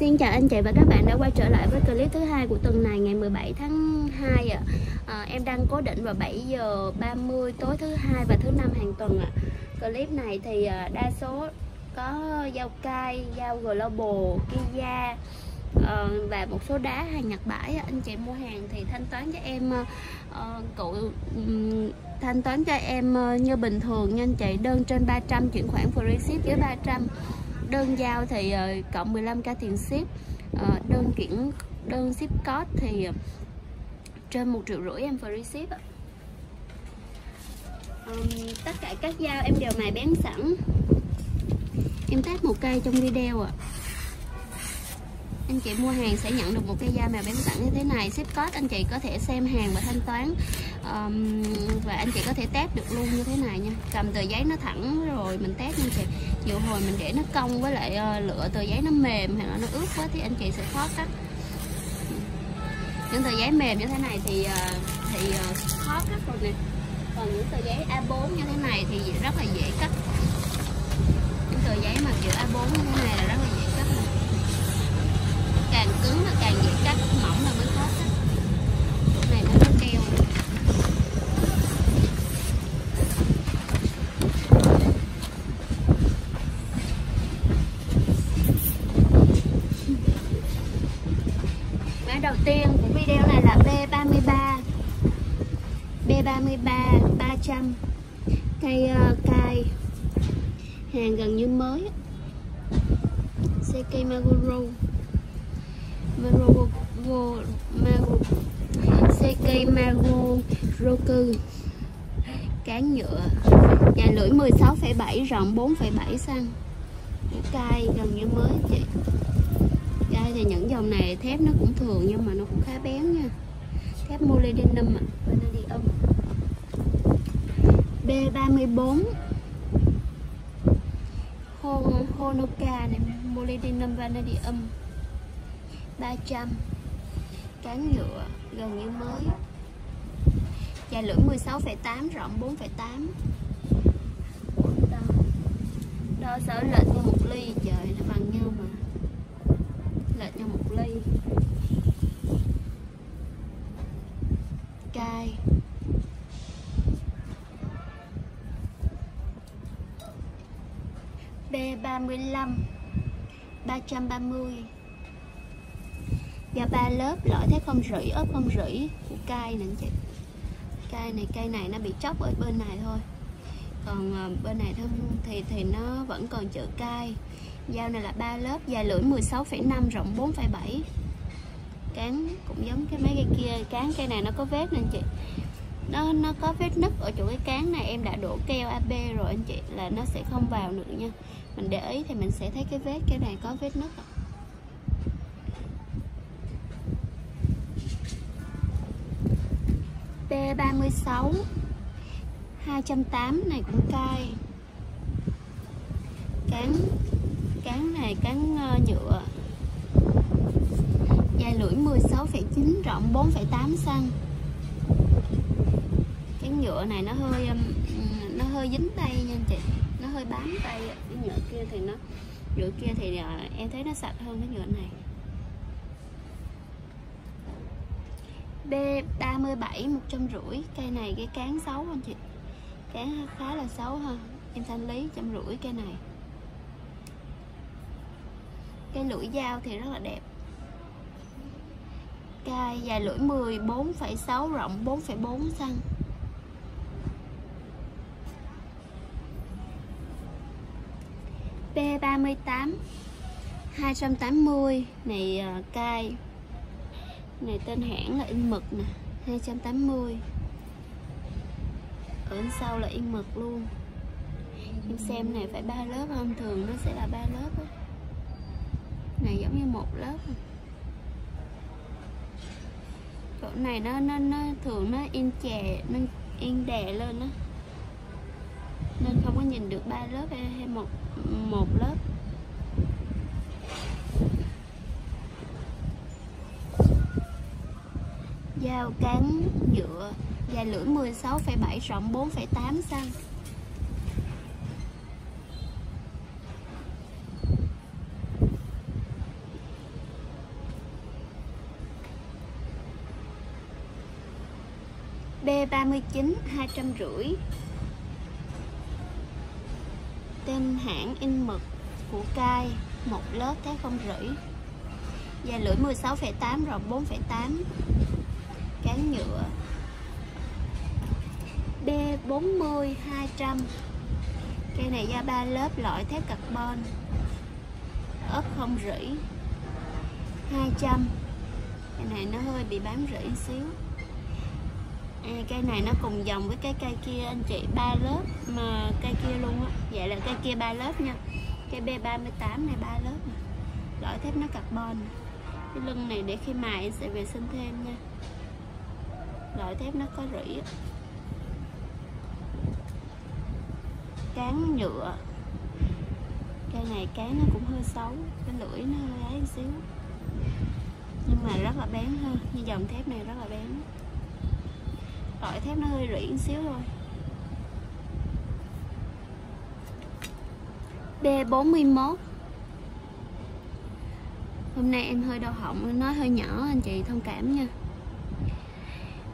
Xin chào anh chị và các bạn đã quay trở lại với clip thứ hai của tuần này ngày 17 tháng 2 ạ. À, em đang cố định vào 7 giờ 30 tối thứ hai và thứ năm hàng tuần ạ. Clip này thì à, đa số có dao cay, dao global, Kia à, và một số đá hàng Nhật bãi anh chị mua hàng thì thanh toán cho em à, cụ um, thanh toán cho em như bình thường nha anh chị đơn trên 300 chuyển khoản free ship dưới 300 đơn giao thì uh, cộng 15k tiền ship. Uh, đơn chuyển đơn ship code thì uh, trên một triệu rưỡi em free ship um, tất cả các dao em đều mài bén sẵn. Em test một cây trong video ạ. À. anh chị mua hàng sẽ nhận được một cây dao mài bén sẵn như thế này. Ship code anh chị có thể xem hàng và thanh toán um, và anh chị có thể test được luôn như thế này nha. Cầm tờ giấy nó thẳng rồi mình test nha chị. Nhiều hồi mình để nó cong với lại ờ, uh, lựa tờ giấy nó mềm hay là nó ướt quá thì anh chị sẽ khó cắt những tờ giấy mềm như thế này thì uh, thì uh, khó cắt rồi nè. Còn những tờ giấy A4 như thế này thì rất là dễ cắt. Những tờ giấy mà kiểu A4 như thế này là rất là dễ cắt càng cứng là càng dễ cắt mỏng là mới khó cắt chỗ này nó có keo này. mã đầu tiên của video này là B33 B33 300 cây ờ, uh, cay hàng gần như mới Seikei Maguro Maguro Maguro cây Maguro Roku cán nhựa. Dài lưỡi 16,7 rộng 4,7 cm cay gần như mới chị. Cay thì những dòng này thép nó cũng thường nhưng mà nó cũng khá bén nha. Thép molybdenum ạ. à. B34. Hon Honoka này molybdenum vanadium. 300 cán nhựa gần như mới. Dài lưỡi 16,8 rộng 4,8 đo, sở lệch như một ly trời nó bằng nhau mà. Lệch như một ly cay B35 330 và ba lớp lõi thép không rỉ ốp không rỉ của cây nè chị cây này cây này nó bị chóc ở bên này thôi còn bên này thôi thì thì nó vẫn còn chữ cay dao này là ba lớp dài lưỡi 16,5 rộng 4,7 cán cũng giống cái mấy cây kia cán cây này nó có vết nè chị nó nó có vết nứt ở chỗ cái cán này em đã đổ keo AB rồi anh chị là nó sẽ không vào nữa nha mình để ý thì mình sẽ thấy cái vết cái này có vết nứt B36 208 này cũng cay. Cán cán này cán uh, nhựa. Dài lưỡi 16,9 rộng 4,8 cm cán nhựa này nó hơi um, nó hơi dính tay nha anh chị nó hơi bám tay nhựa kia thì nó nhựa kia thì à, em thấy nó sạch hơn cái nhựa này. B37 150 cây này cái cán xấu anh chị. Cán khá là xấu ha em thanh lý trăm rưỡi cây này. Cây lưỡi dao thì rất là đẹp. Cây dài lưỡi 14,6 rộng 4,4 cm B38 280 này ờ, uh, cay này tên hãng là in mực nè 280 ở bên sau là in mực luôn. Em xem này phải ba lớp không? Thường nó sẽ là ba lớp đó. này giống như một lớp. Chỗ này nó nó nó thường nó in chè nó in đè lên đó nên không có nhìn được ba lớp hay một một lớp. dao cán nhựa dài lưỡi 16,7 rộng 4,8 cm. B39 250 Tem hãng in mực của cai một lớp thế không rưỡi Dài lưỡi 16,8 rộng 4,8 cán nhựa. B40 200 cây này da ba lớp loại thép carbon. Ốp không rỉ. 200 cây này nó hơi bị bám rỉ xíu. À, cây này nó cùng dòng với cái cây kia anh chị ba lớp mà cây kia luôn á. Vậy là cây kia ba lớp nha. Cây B38 này ba lớp nè. Loại thép nó carbon cái lưng này để khi mài em sẽ vệ sinh thêm nha loại thép nó có rỉ cán nhựa. Cây này cán nó cũng hơi xấu, cái lưỡi nó hơi ấy xíu. Nhưng mà rất là bén hơn như dòng thép này rất là bén. Loại thép nó hơi rỉ xíu thôi. B41 Hôm nay em hơi đau họng nói hơi nhỏ anh chị, thông cảm nha.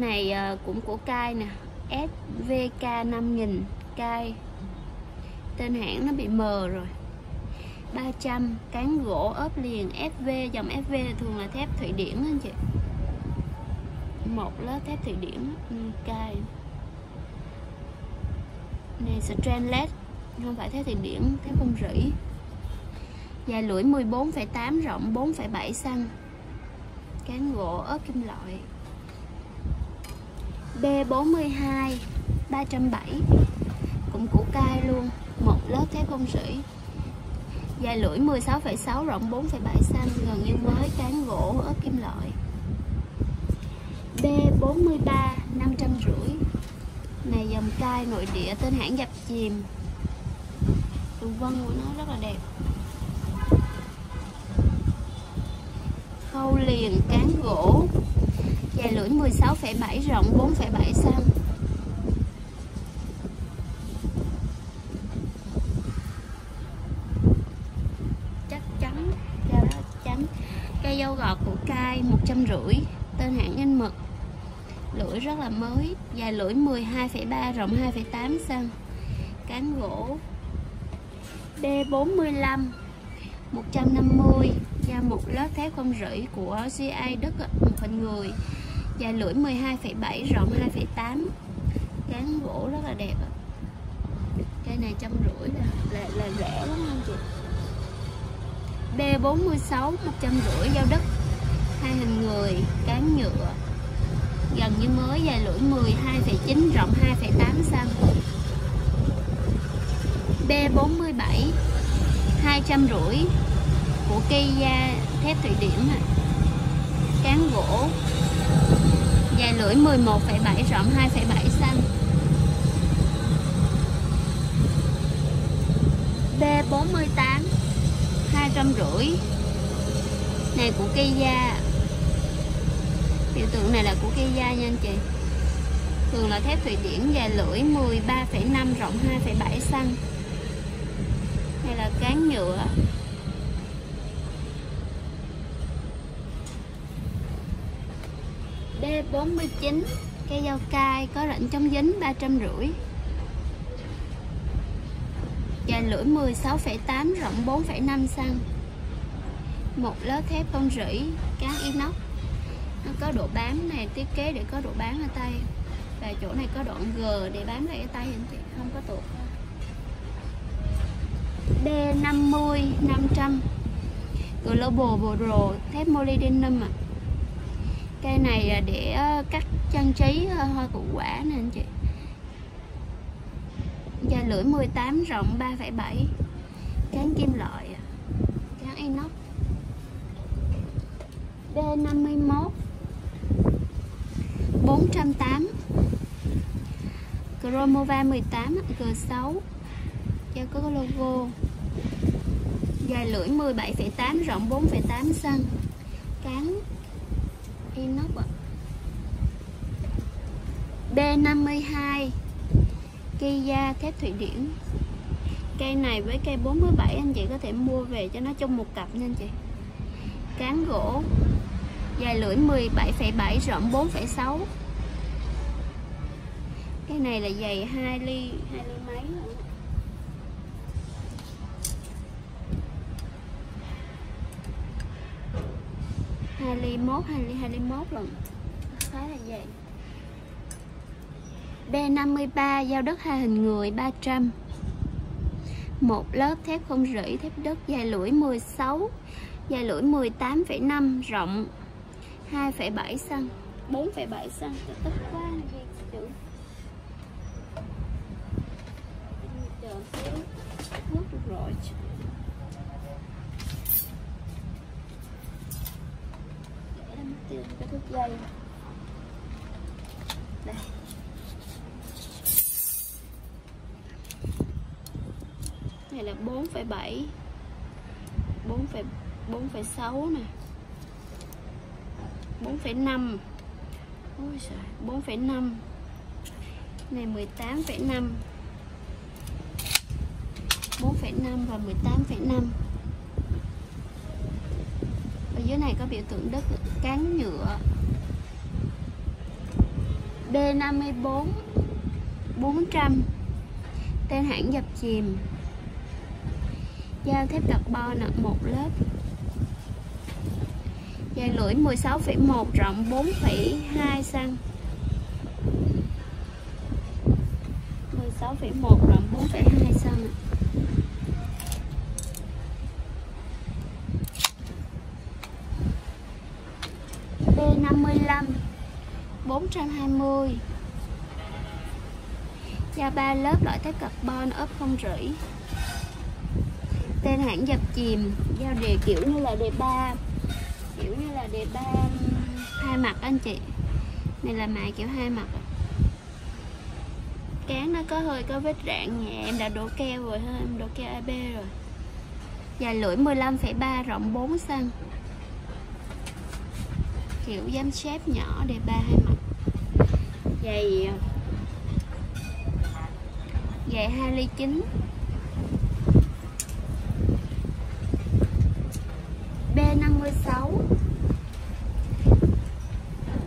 Này uh, cũng của cai nè. SVK 5000 cai Tên hãng nó bị mờ rồi. 300 cán gỗ ốp liền. FV dòng FV thường là thép thủy điển anh chị. Một lớp thép thủy điển ừ, cai này strandless không phải thép thủy điển thép không rỉ. Dài lưỡi 14,8 rộng 4,7 cm cán gỗ ốp kim loại. B42 307 cũng củ cai luôn một lớp thép không sỉ dài lưỡi 16,6 rộng 4,7 cm gần như mới cán gỗ ớt kim loại B43 550 này dòng cai nội địa tên hãng dập chìm. Đường vân của nó rất là đẹp. Khâu liền cán gỗ dài lưỡi 16,7 rộng 4,7 cm chắc chắn da đó trắng cây dâu gọt của cai một trăm rưỡi tên hãng in mực. Lưỡi rất là mới dài lưỡi 12,3 rộng 2,8 cm cán gỗ D45 150 da một lớp thép không rỉ của GA Đức một phần người dài lưỡi 12,7 rộng 2,8 cán gỗ rất là đẹp cây này trăm rưỡi là, là, là rẻ lắm anh chị. B46 150 giao đất. Hai hình người cán nhựa. Gần như mới dài lưỡi 12,9 rộng 2,8 cm B47 250 của cây da thép thủy điểm này cán gỗ dài lưỡi 11,7 rộng 2,7 cm B48 250 này của cây da biểu tượng này là của cây da nha anh chị. Thường là thép thủy điển dài lưỡi 13,5 rộng 2,7 cm này là cán nhựa. D49 cây dâu cai có rãnh chống dính 350 dài lưỡi 16,8 rộng 4,5 cm một lớp thép không rỉ cán inox. Nó có độ bám này thiết kế để có độ bám ở tay. Và chỗ này có đoạn G để bám lại ở tay anh chị không có tuột D50 500 Global Boro thép molybdenum ạ. à cây này à, để ờ, cắt trang trí ờ, hoa củ quả nè anh chị. Dài lưỡi 18 rộng 3,7 cán kim loại à, cán inox. B51 408 Chromova 18 G6 cho có logo. Dài lưỡi 17,8 rộng 4,8 cm cán inox ạ. B52 cây da thép Thụy điển. Cây này với cây 47 anh chị có thể mua về cho nó chung một cặp nha anh chị. Cán gỗ dài lưỡi 17,7 rộng 4,6 cái này là dày 2 ly 2 ly 21 20 21 lần. Khá là vậy B53 giao đất hai hình người 300 một lớp thép không rỉ thép đất dài lưỡi 16 dài lưỡi 18,5 rộng 2,7 xăng 4,7 cm tức quá ghi chữ. Nước được tìm cái thước dây. Đây. Này là 4,7 4,4,6 nè. 4,5 Ôi trời, 4,5 Này 18,5 4,5 và 18,5 Ở dưới này có biểu tượng đất cán nhựa. D54 400 Tên hãng dập chìm. Dao thép carbon một lớp. Dài lưỡi 16,1 rộng 4,2 cm 16,1 rộng 4,2 cm 420 Da 3 lớp loại thép carbon ốp không rỉ. Tên hãng dập chìm Giao đề kiểu như là đề 3 kiểu như là đề 3 hai mặt anh chị. Này là mài kiểu hai mặt cán nó có hơi có vết rạn nhẹ em đã đổ keo rồi ha em đổ keo AB rồi. Dài lưỡi 15,3 rộng 4 cm kiểu giám xếp nhỏ đề ba hai mặt dày dày 2 ly 9 B56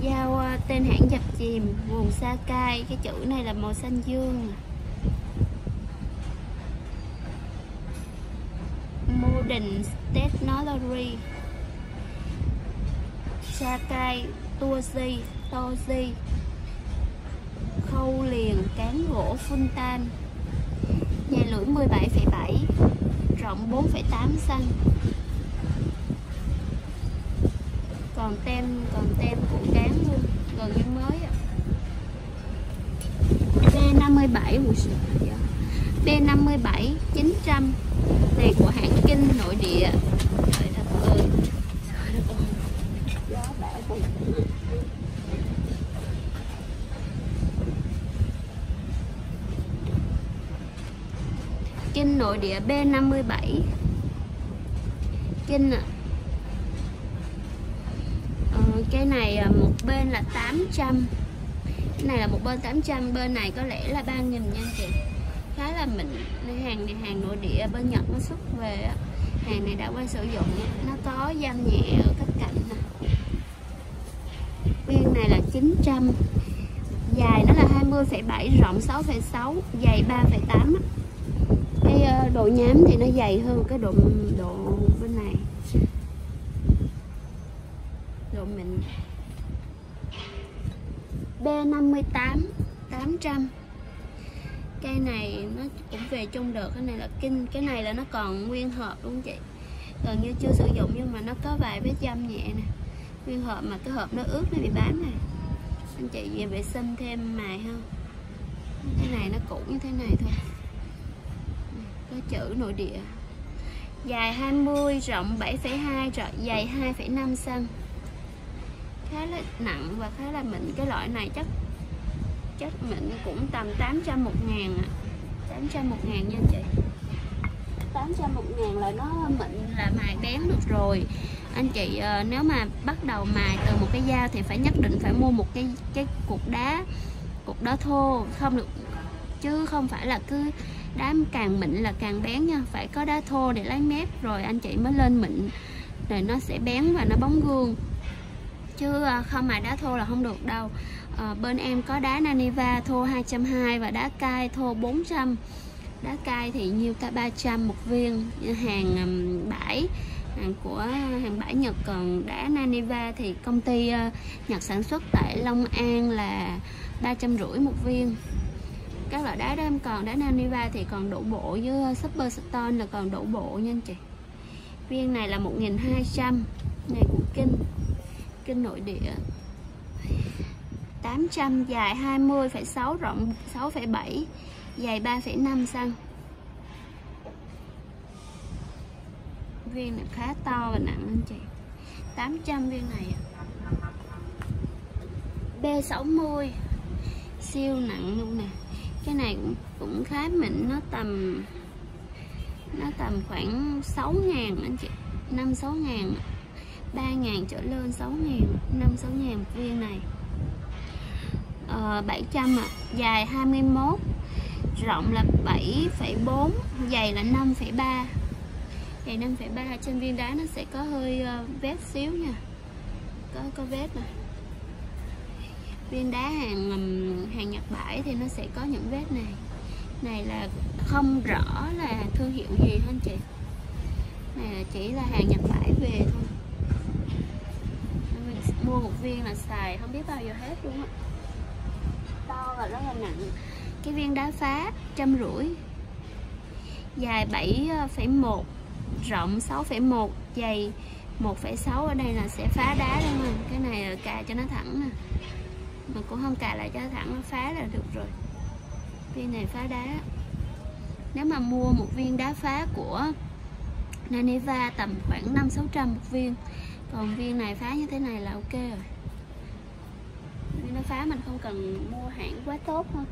Giao à, tên hãng dập chìm, vùng sa cai. Cái chữ này là màu xanh dương. Modern Technology. Sakai Toji Toji Khâu liền cán gỗ phun tan. Dài lưỡi 17,7 Rộng 4,8 cm còn tem còn tem của cán luôn gần như mới ạ. B57 B57 900 này của hãng Kinh nội địa trời đất ơi gió bão kênh nội địa B57 Kinh ừ, cái này ờ, một bên là 800 cái này là một bên 800 bên này có lẽ là 3.000 nha chị. Khá là mình hàng này hàng nội địa bên Nhật nó xuất về hàng này đã qua sử dụng nó có giam nhẹ ở các cạnh nè. Bên này là 900 dài nó là 20,7 rộng 6,6 dày 3,8 cái ờ, độ nhám thì nó dày hơn cái độ độ bên này. Độ mịn. B58 800 cây này nó cũng về chung đợt cái này là kinh, cái này là nó còn nguyên hộp không chị? Gần như chưa sử dụng nhưng mà nó có vài vết dâm nhẹ nè. Nguyên hộp mà cái hộp nó ướt nó bị bám này. Anh chị về vệ sinh thêm mài không cái này nó cũ như thế này thôi chữ nội địa. Dài 20 rộng 7,2 dày 2,5 cm. Khá là nặng và khá là mịn. Cái loại này chắc chắc mịn cũng tầm 800 một ngàn à. 800 một ngàn nha chị. 800 một ngàn là nó mịn là mài bén được rồi. Anh chị ờ, nếu mà bắt đầu mài từ một cái dao thì phải nhất định phải mua một cái cái cục đá cục đá thô. Không được chứ không phải là cứ đá càng mịn là càng bén nha. Phải có đá thô để lấy mép rồi anh chị mới lên mịn. Rồi nó sẽ bén và nó bóng gương. Chứ à, không mà đá thô là không được đâu. À, bên em có đá Naniva thô 220 và đá cai thô 400 đá cai thì nhiêu ta? 300 một viên. Hàng bãi hàng của hàng bãi Nhật. Còn đá Naniva thì công ty ờ, Nhật sản xuất tại Long An là ba trăm rưỡi một viên các loại đá đó em còn đá Naniva thì còn đủ bộ với ờ, Super Stone là còn đủ bộ nha anh chị. Viên này là 1200 này của Kinh Kinh nội địa. 800 dài 20,6 rộng 6,7 dài 3,5 cm viên này khá to và nặng anh chị. 800 viên này B60 siêu nặng luôn nè cái này cũng, cũng khá mịn nó tầm nó tầm khoảng 6 ngàn anh chị. 5 6 ngàn 3 ngàn trở lên 6 ngàn 5 6 ngàn viên này. Ờ, 700 ạ. À, dài 21 rộng là 7,4 dày là 5,3 dày 5,3 trên viên đá nó sẽ có hơi uh, vết xíu nha. Có có vết này viên đá hàng hàng Nhật bãi thì nó sẽ có những vết này. Này là không rõ là thương hiệu gì hơn anh chị? Này là chỉ là hàng Nhật bãi về thôi. Mình mua một viên là xài không biết bao giờ hết luôn á. To và rất là nặng. Cái viên đá phá trăm rưỡi. Dài 7,1 ờ, rộng 6,1 dày 1,6 ở đây là sẽ phá đá đúng không cái này là cà cho nó thẳng nè mà cũng không cài lại cho thẳng nó phá là được rồi. Viên này phá đá. Nếu mà mua một viên đá phá của Naniva tầm khoảng 5 600 một viên. Còn viên này phá như thế này là ok rồi. Viên nó phá mình không cần mua hãng quá tốt thôi.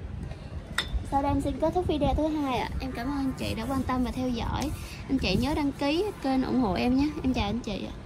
Sau đây em xin kết thúc video thứ hai ạ. À. em cảm ơn anh chị đã quan tâm và theo dõi. Anh chị nhớ đăng ký kênh ủng hộ em nhé. Em chào anh chị ạ. à.